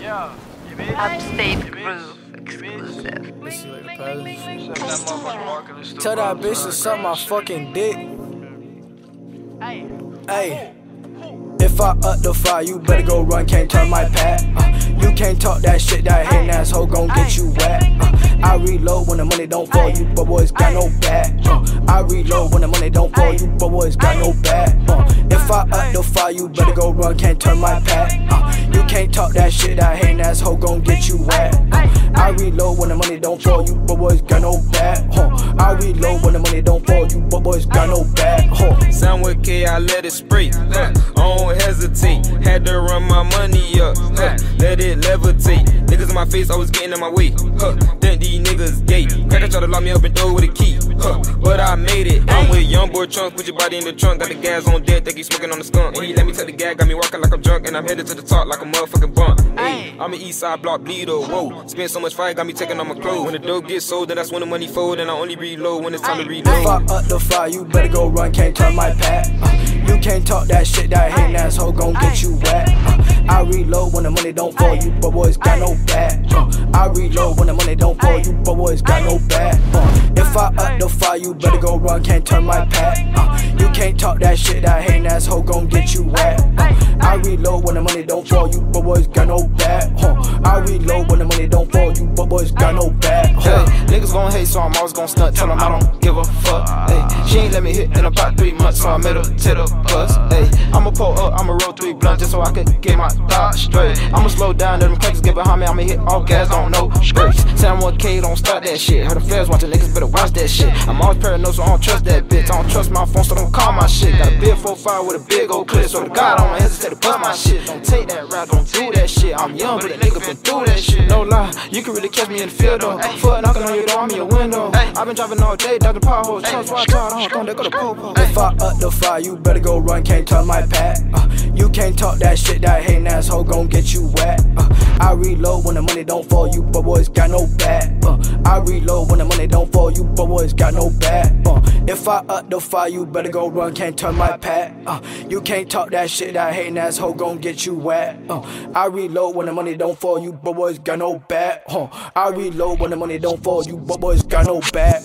Yeah. Upstate Groove bitch. You bitch. exclusive. Let's see what the palace. Suck that motherfucking market and stuff. Tell that bitch to suck my fucking dick. Hey. Hey. If I up the fire, you better go run, can't turn my pad. Uh, you can't talk that shit, that hating asshole gon' get you wet. Uh, I reload when the money don't fall, you but boys got no bag. Uh, I reload when the money don't fall, you but boys got no bag. Uh, I up the fire, you better go run, can't turn my pad. Uh, you can't talk that shit, i hate that hating asshole gon' get you wet. Uh, I reload when the money don't fall, you but boys got no. Huh. I reload when the money don't fall, you but boys got no bag. Huh. Sound with K, I let it spray. Huh. I don't hesitate. Had to run my money up. Huh. Let it levitate. Niggas in my face, I was getting in my way. Huh. Think these niggas gay. Cracker try to lock me up and throw with a key. Huh. But I made it. I'm with young boy trunk. Put your body in the trunk. Got the gas on deck. Think he smoking on the skunk. And he let me take the gas. Got me walking like I'm drunk. And I'm headed to the top like a motherfucking bump. Hey, I'm an east side block bleeder. Whoa. Spend so much fire. Got me taking on my clothes. When the dope gets sold, then that's when the money fold. And I only reload when it's time to reload. Fuck up the fire, you better go run, can't turn my pad. Uh, you can't talk that shit, that hating asshole gon' get you wet. Uh, I reload when the money don't fall, you but boys got no back. Uh, I reload when the money don't fall, you but boys got no bag. Uh, if I up the fire, you better go run, can't turn my pad. Uh, you can't talk that shit, that hating asshole gon' get you wet. Uh, I reload when the money don't fall, you but boys got no bag. Uh, I reload when the money don't fall, you but boys got no bag. Hey, niggas gon' hate, so I'm always gon' stunt. Tell 'em I don't give a fuck. Hey, she ain't let me hit in about three months, so I made her to the bus. Hey, I'ma pull up, I'ma roll three blunts just so I can get my thoughts straight. I'ma slow down, let them crackers get behind me. I'ma hit all gas, don't know brakes. Sam1Kayy, don't start that shit. Heard the feds watching, niggas better watch that shit. I'm always paranoid, so I don't trust that bitch. I don't trust my phone, so don't call my shit. Got a big 4-5 with a big old clip, so the God, I don't hesitate to bust my shit. Don't take that route, don't do that shit. I'm young, but a nigga been through that shit. No lie, you can really catch me in the field though. Foot knocking on your door, I'm in your window. I've been driving all day, dodging potholes. Trust watch out, I don't think they go to popo. If I up the fire, you better go run, can't turn my pad. Uh, you can't talk that shit, that hating asshole gon' get you wet. Uh, I reload when the money don't fall, you but boys got no back. Uh, I reload when the money don't fall, you but boys got no back. Uh, if I up the fire, you better go run, can't turn my pad. Uh, you can't talk that shit, that hating asshole gon' get you wet. Uh, I reload when the money don't fall, you but boys got no back. Huh. I reload when the money don't fall, you but boys got no back.